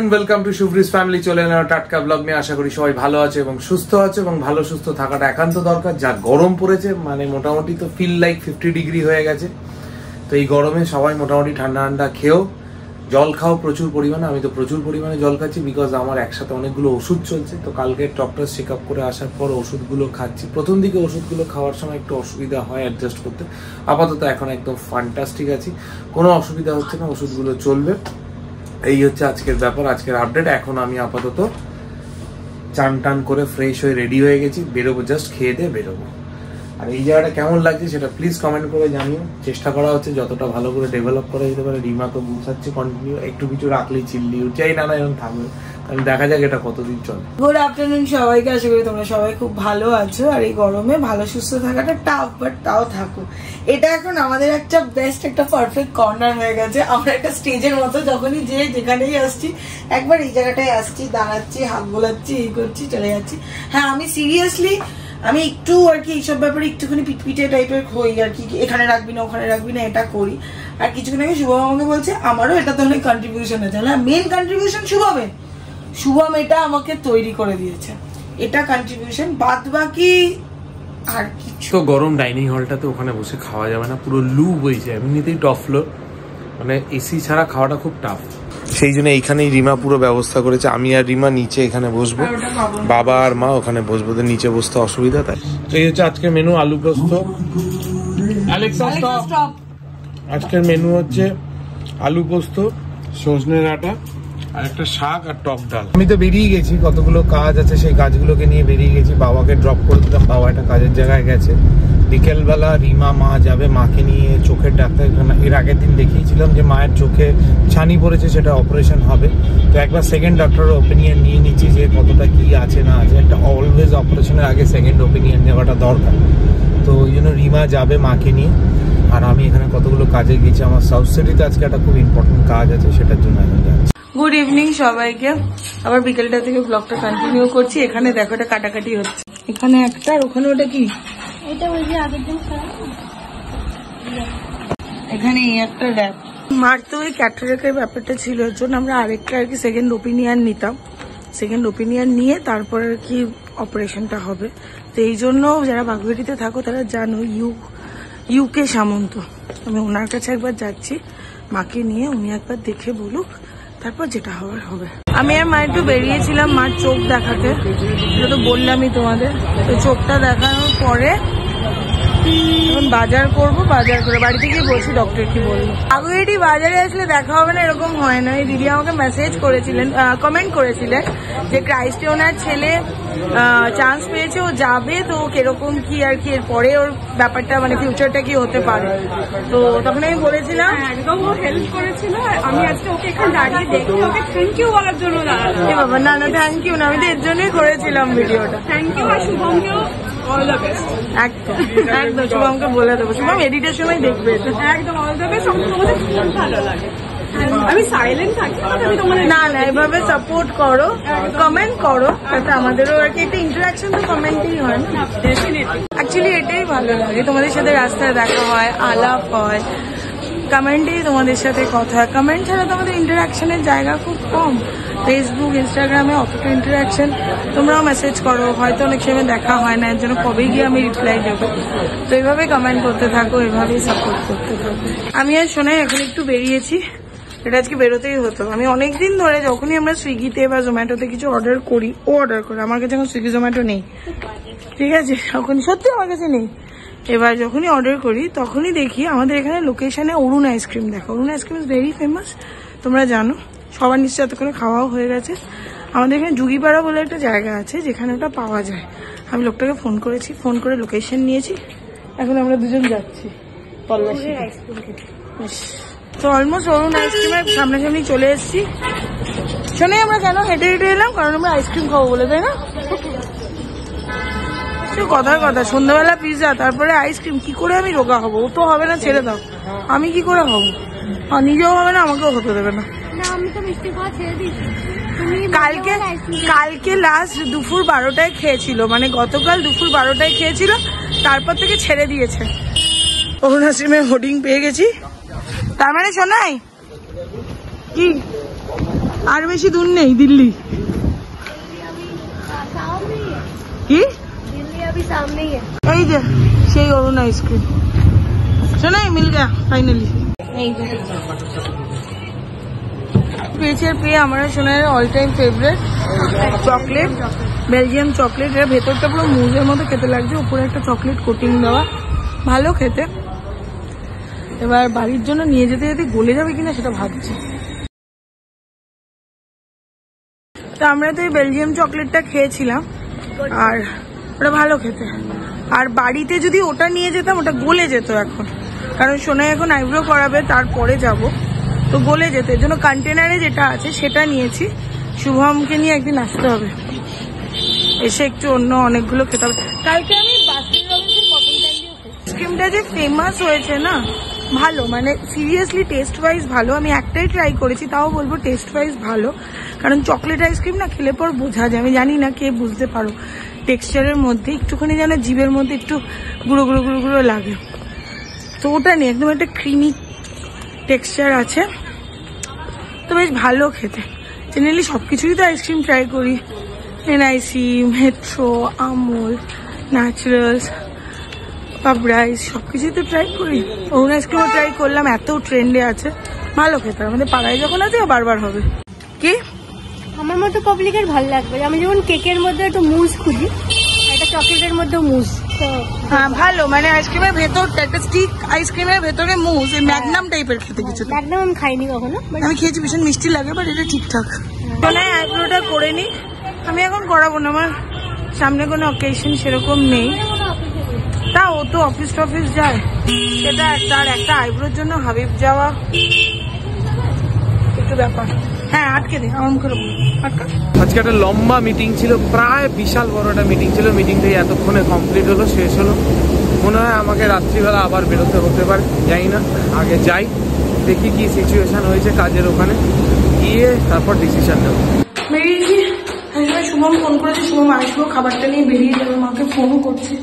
Afternoon welcome to শুভরিস family চলে এলাম টাটকা ব্লগ নিয়ে। আশা করি সবাই ভালো আছে এবং সুস্থ আছে এবং ভালো, সুস্থ থাকাটা একান্ত দরকার। যা গরম পড়েছে মানে মোটামুটি তো ফিল লাইক ফিফটি ডিগ্রি হয়ে গেছে। তো এই গরমে সবাই মোটামুটি ঠান্ডা ঠান্ডা খেয়েও জল খাও প্রচুর পরিমাণে, আমি তো প্রচুর পরিমাণে জল খাচ্ছি বিকজ আমার একসাথে অনেকগুলো ওষুধ চলছে। তো কালকে ডক্টর চেক আপ করে আসার পর ওষুধগুলো খাচ্ছি। প্রথম দিকে ওষুধগুলো খাওয়ার সময় একটু অসুবিধা হয় অ্যাডজাস্ট করতে। আপাতত এখন একদম ফান্টাস্টিক আছি। কোনো অসুবিধা হচ্ছে না, ওষুধগুলো চলবে। এই হচ্ছে আজকের ব্যাপার, আজকের আপডেট এখন আমি আপাতত চান টান করে ফ্রেশ হয়ে রেডি হয়ে গেছি, বেরোবো জাস্ট খেয়ে দিয়ে বেরোবো। আর এই জায়গাটা কেমন লাগছে সেটা প্লিজ কমেন্ট করে জানিও। চেষ্টা করা হচ্ছে যতটা ভালো করে ডেভেলপ করা যেতে পারে। রিমা তো বুঝাচ্ছে কন্টিনিউ একটু কিছু রাখলেই চিল্লি এই না না এরকম থাকবে। দেখা যাক এটা কতদিন চলে। গুড আফটারনুন সবাইকে, আশা করি তোমরা সবাই খুব ভালো আছো। আর এই গরমে ভালো, সুস্থ থাকাটা টাফ বাট তাও থাকো এটা এখন আমাদের একটা বেস্ট একটা পারফেক্ট কর্নার হয়ে গেছে। আমরা একটা স্টেজের মতো যখনই যে যেখানেই আসছি, একবার এই জায়গাটায় আসছি, দাঁড়াচ্ছি, হাত বোলাচ্ছি এই করছি, চলে যাচ্ছি। হ্যাঁ আমি সিরিয়াসলি আমি একটু আর কি এইসব ব্যাপারে একটুখানি পিটপিটে টাইপের হই আর কি, এখানে রাখবি না, ওখানে রাখবি না, এটা করি। আর কিছুক্ষণ আগে শুভম আমাকে বলছে, আমারও এটা তো অনেক কন্ট্রিবিউশন আছে। হ্যাঁ মেন কন্ট্রিবিউশন শুভমের। শুভম এটা আমাকে তৈরি করে দিয়েছে। এটা কন্ট্রিবিউশন বাদ বাকি আর কিছু। তো গরম ডাইনিং হলটাতে ওখানে বসে খাওয়া যাবে না পুরো লু বইছে এমনিতেই টপ ফ্লোর মানে এসি ছাড়া খাওয়াটা খুব টাফ সেই জন্য এইখানেই রিমা পুরো ব্যবস্থা করেছে। আমি আর রিমা নিচে এখানে বসবো। বাবা। আর মা ওখানে বসবো তো নিচে বসতে অসুবিধা তাই। তো এই হচ্ছে আজকের মেনু আলু পোস্ত। আজকের মেনু হচ্ছে আলু পোস্ত সজনে ডাঁটা একটা শাক আর আমি তো বেরিয়ে গেছি, কতগুলো কাজ আছে, সেই কাজগুলোকে নিয়ে বেরিয়ে গেছি। বাবাকে ড্রপ করে বাবা একটা কাজের জায়গায় গেছে। বিকেলবেলা রিমা মা যাবে, মাকে নিয়ে চোখের এর আগের দিন দেখিয়েছিলাম যে মায়ের চোখে ছানি পড়েছে, সেটা অপারেশন হবে। তো একবার সেকেন্ড ডক্টরের ওপিনিয়ন নিয়ে নিচ্ছি যে কতটা কি আছে, না আছে। একটা অলওয়েজ অপারেশনের আগে সেকেন্ড ওপিনিয়ন নেওয়াটা দরকার। তো ওই জন্য রিমা যাবে মাকে নিয়ে। আর আমি এখানে কতগুলো কাজে গেছি আমার সাউথ সিটিতে আজকে একটা খুব ইম্পর্টেন্ট কাজ আছে, সেটার জন্য আমি যাচ্ছি। গুড ইভিনিং সবাইকে। আবার বিকেলটা থেকে ব্লগটা কন্টিনিউ করছি। এখানে দেখো এটা কাটাকাটি হচ্ছে। এখানে একটা আর ওখানে ওটা কি? এটা ওই যে আগের দিন এখানে এই একটা র্যাপ মার তো ওই ক্যাটারেকের ব্যাপারটা ছিল এর জন্য আমরা আরেকটা আর কি সেকেন্ড ওপিনিয়ন নিতাম। সেকেন্ড ওপিনিয়ন নিয়ে তারপর আর কি অপারেশনটা হবে। তো এই জন্য যারা বাগুয়াটিতে থাকো তারা জানো ইউ ইউকে সামন্ত। আমি ওনার কাছে একবার যাচ্ছি। মাকে নিয়ে উনি একবার দেখে বলুক। তারপর যেটা হওয়ার হবে। আমি আর মা একটু বেরিয়েছিলাম মার চোখ দেখাতে। যেটা তো বললামই তোমাদের। তো চোখটা দেখানোর পরে বাজার করব, বাজার করে বাড়িতে গিয়ে বলছি, ডক্টর কি বলল? আগুয়েটি বাজারে আসলে দেখা হবে না, এরকম হয় না। দিদি আমাকে মেসেজ করেছিলেন কমেন্ট করেছিলেন যে ক্রাইস্টে ওনার ছেলে চান্স পেয়েছে ও যাবে তো কীরকম কি আর কি এরপরে ওর ব্যাপারটা মানে ফিউচারটা কি হতে পারে? তো তখন আমি বলেছিলাম। একদম ও হেল্প করেছিল আমি আজকে ওকে এখানে দাঁড়িয়ে দেখি ওকে থ্যাংক ইউ বলার জন্য দাঁড়ালাম বাবা না না থ্যাংক ইউ না আমি তো এর জন্যই করেছিলাম ভিডিওটা থ্যাংক ইউ আর শুভমকেও একদম একদম শুভমকে বলে দেবো। শুভম এডিটের সময় দেখবে। একদম অল দ্য বেস্ট ভালো লাগে। আমি সাইলেন্ট থাকি আমি তোমাদের না না এভাবে সাপোর্ট করো কমেন্ট করো তাতে আমাদেরও আর কি একটা ইন্টারাকশন তো কমেন্টেই হয় না। ডেফিনেটলি অ্যাকচুয়ালি এটাই ভালো লাগে তোমাদের সাথে রাস্তায় দেখা হয় আলাপ হয় কমেন্টেই তোমাদের সাথে কথা হয়। কমেন্ট ছাড়া তোমাদের ইন্টারাকশনের জায়গা খুব কম। ফেসবুক ইনস্টাগ্রামে অতটা ইন্টারাকশন তোমরাও মেসেজ করো হয়তো অনেক সময় দেখা হয় না এর জন্য কবে গিয়ে আমি রিপ্লাই দেবো। তো এইভাবে কমেন্ট করতে থাকো এভাবেই সাপোর্ট করতে থাকো। আমি আর শোনাই এখন একটু বেরিয়েছি। এটা আজকে বেরোতেই হতো। আমি অনেকদিন ধরে যখনই আমরা সুইগিতে বা জোম্যাটোতে কিছু অর্ডার করি ও অর্ডার করে। আমার কাছে এখন সুইগি জোম্যাটো নেই। ঠিক আছে? তখন সত্যি আমার কাছে নেই। এবার যখনই অর্ডার করি তখনই দেখি আমাদের এখানে লোকেশনে অরুণ আইসক্রিম দেখো। Arun ice cream is very famous তোমরা জানো সবার নিশ্চয় এতক্ষণে খাওয়াও হয়ে গেছে। আমাদের এখানে যুগিপাড়া বলে একটা জায়গা আছে যেখানে ওটা পাওয়া যায়। আমি লোকটাকে ফোন করেছি ফোন করে লোকেশন নিয়েছি। এখন আমরা দুজন যাচ্ছি তল্লাশি বেশ। তো অলমোস্ট অরুণ আইসক্রিমের সামনাসামনি চলে এসেছি। শোনে আমরা কেন হেঁটে হেঁটে এলাম? কারণ আমরা আইসক্রিম খাব বলে তাই না? কথার কথা সন্ধ্যাবেলা পিৎজা তারপরে আইসক্রিম কি করে আমি রোগা হব? ও তো হবে না ছেড়ে দাও। আমি কি করে হব নিজেও হবে না আমাকেও হতে দেবে না। কালকে কালকে লাস্ট দুপুর বারোটায় খেয়েছিল। মানে গতকাল দুপুর বারোটায় খেয়েছিল তারপর থেকে ছেড়ে দিয়েছে। অরুণাশ্রমের হোর্ডিং পেয়ে গেছি। তার মানে শোনাই কি? আর বেশি দূর নেই, দিল্লি। কি? এই যে, সেই অরুণ আইসক্রিম শোনাই মিল গা ফাইনালি পেয়েছে পেয়ে আমার সোনার all time favourite chocolate Belgium chocolate এর ভেতরটা পুরো মুজের মতো খেতে লাগছে, উপরে একটা চকলেট কোটিং দেওয়া। ভালো খেতে। এবার বাড়ির জন্য নিয়ে যেতে যেতে গলে যাবে কিনা সেটা ভাবছি। তো আমরা তো এই বেলজিয়াম চকলেটটা খেয়েছিলাম, আর ওটা ভালো খেতে। আর বাড়িতে যদি ওটা নিয়ে যেতাম, ওটা গলে যেত এখন। কারণ সোনাই এখন আইব্রো করাবে, তারপরে যাব। তো গলে যেত। এর জন্য কন্টেনারে যেটা আছে, সেটা নিয়েছি। শুভমকে নিয়ে একদিন আসতে হবে। এসে একটু অন্য অনেকগুলো খেতে হবে। কালকে আমি কটন ক্যান্ডিও আইসক্রিমটা যে ফেমাস হয়েছে না ভালো মানে সিরিয়াসলি টেস্ট ওয়াইজ ভালো। আমি একটাই ট্রাই করেছি, তাও বলব টেস্ট ওয়াইজ ভালো। কারণ চকলেট আইসক্রিম না খেলে পর বোঝা যায়, আমি জানি না কে বুঝতে পারো। টেক্সচারের মধ্যে, একটুখানি যেন জিভের মধ্যে একটু গুঁড়ো গুঁড়ো গুঁড়ো গুঁড়ো লাগে। তো ওটা নিয়ে একদম একটা ক্রিমি টেক্সচার আছে। তো বেশ ভালো খেতে। জেনারেলি সব কিছুই তো আইসক্রিম ট্রাই করি। এনআইসি মেট্রো আমুল ন্যাচারালস পাপ রাইস সব কিছুই তো ট্রাই করি। অরুণ আইসক্রিমও ট্রাই করলাম এত ট্রেন্ডে আছে। ভালো খেতে আমাদের পাড়ায় যখন আছে বারবার হবে। কি? আমার মতো পাবলিকের ভালো লাগবে। আমি যেমন কেকের মধ্যে একটু মুজ খুঁজি একটা চকলেটের মধ্যে মুজ হ্যাঁ ভালো মানে আইসক্রিমের ভেতরটা একটা স্টিক আইসক্রিমের ভেতরে মুজ এই ম্যাগনাম টাইপের খেতে কিছু একদম আমি খাইনি কখনো আমি খেয়েছি ভীষণ মিষ্টি লাগে বাট এটা ঠিকঠাক। মানে আইব্রোটা করে নি। আমি এখন করাবো না আমার সামনে কোনো অকেশন সেরকম নেই। তা ও তো অফিস টফিস যায়। সেটা একটা আর একটা আইব্রোর জন্য হাবিব যাওয়া। একটু ব্যাপার। হ্যাঁ আটকে দে আমার মুখের আটকা। আজকে একটা লম্বা মিটিং ছিল প্রায় বিশাল বড় একটা মিটিং ছিল। মিটিংটা এতক্ষণে কমপ্লিট হলো শেষ হলো। মনে হয় আমাকে রাত্রিবেলা আবার বেরোতে হতে পারে যাই না। আগে যাই দেখি কি সিচুয়েশন হয়েছে কাজের ওখানে। গিয়ে তারপর ডিসিশন নেব। বেরিয়েছি শুভম ফোন করেছে শুভম আসব খাবারটা নিয়ে বেরিয়ে যাবে মাকে ফোনও করছে।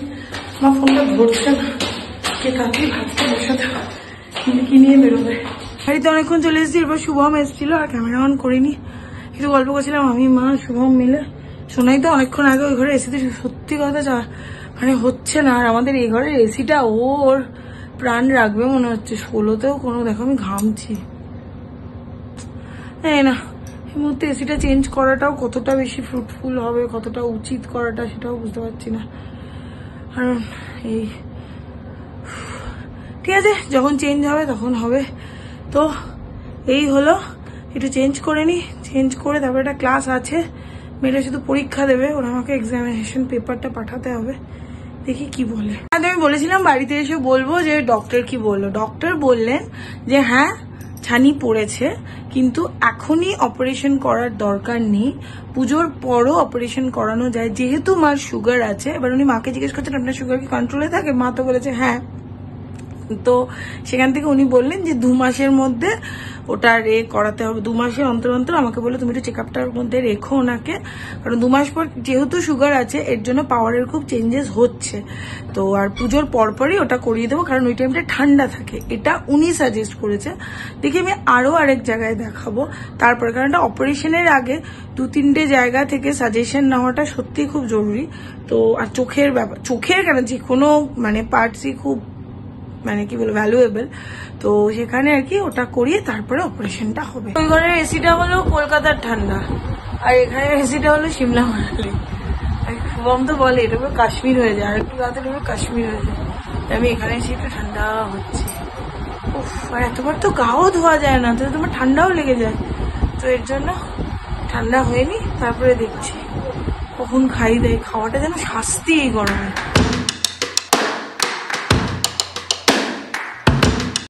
মা ফোনটা ধরছে না। কে তাড়াতাড়ি ভাবতে বসে থাকা কি নিয়ে বেরোবে? বাড়িতে অনেকক্ষণ চলে এসেছি, এরপর শুভম এসেছিল আর ক্যামেরা অন করিনি। একটু গল্প করছিলাম, আমি, মা, শুভম মিলে। শোনাই তো অনেকক্ষণ আগে ওই ঘরে এসিতে সত্যি কথা যা মানে হচ্ছে না। আর আমাদের এই ঘরের এসিটা ওর প্রাণ রাখবে মনে হচ্ছে। ষোলোতেও কোনো, দেখো আমি ঘামছি। হ্যাঁ না, এই মুহূর্তে এসিটা চেঞ্জ করাটাও কতটা বেশি ফ্রুটফুল হবে, কতটা উচিত করাটা সেটাও বুঝতে পারছি না। কারণ এই, ঠিক আছে, যখন চেঞ্জ হবে, তখন হবে। তো এই হলো, একটু চেঞ্জ করে নি চেঞ্জ করে তারপরে একটা ক্লাস আছে। মেয়েটা শুধু পরীক্ষা দেবে, ওরা আমাকে এক্সামিনেশন পেপারটা পাঠাতে হবে। দেখি কি বলে। আমি বলেছিলাম, বাড়িতে এসে বলব যে ডক্টর কি বলল। ডক্টর বললেন যে হ্যাঁ ছানি পড়েছে, কিন্তু এখনই অপারেশন করার দরকার নেই। পুজোর পরও অপারেশন করানো যায়। যেহেতু মার সুগার আছে, এবার উনি মাকে জিজ্ঞেস করছেন, আপনার সুগার কি কন্ট্রোলে থাকে? মা তো বলেছে হ্যাঁ। তো সেখান থেকে উনি বললেন যে দু মাসের মধ্যে ওটা রে করাতে হবে। দু মাসের অন্তর অন্তর আমাকে বলল, তুমি একটু চেক আপটার মধ্যে রেখো ওনাকে। কারণ দু মাস পর যেহেতু সুগার আছে, এর জন্য পাওয়ারের খুব চেঞ্জেস হচ্ছে। তো আর পুজোর পরপরই ওটা করিয়ে দেবো, কারণ ওই টাইমটা ঠান্ডা থাকে। এটা উনি সাজেস্ট করেছে। দেখি আমি আরও আরেক জায়গায় দেখাবো। তারপরে, কারণ এটা অপারেশনের আগে দু তিনটে জায়গা থেকে সাজেশন নেওয়াটা সত্যি খুব জরুরি। তো আর চোখের ব্যাপার, চোখের কেন? যে কোনো মানে পার্টসই খুব মানে কি বলব ভ্যালুয়েবল তো সেখানে আর কি ওটা করিয়ে তারপরে অপারেশনটা হবে। ওই ঘরের এসিটা হলো কলকাতার ঠান্ডা। আর এখানে এসিটা হলো সিমলা মানালি শুভম তো বলে, এটা পুরো কাশ্মীর হয়ে যায়। আর একটু রাতে পুরো কাশ্মীর হয়ে যায়। আমি এখানে এসে একটু ঠান্ডা হচ্ছে। উফ, আর এতবার তো গাও ধোয়া যায় না তো তোমার ঠান্ডাও লেগে যায়। তো এর জন্য ঠান্ডা হয়নি, তারপরে দেখছি। কখন খাই দেয়, খাওয়াটা যেন শাস্তি এই গরমে।